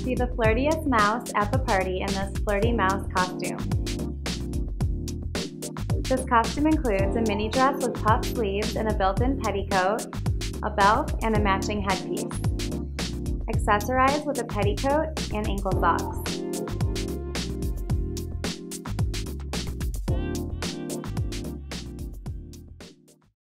See the flirtiest mouse at the party in this flirty mouse costume. This costume includes a mini dress with puff sleeves and a built-in petticoat, a belt, and a matching headpiece. Accessorize with a petticoat and ankle socks.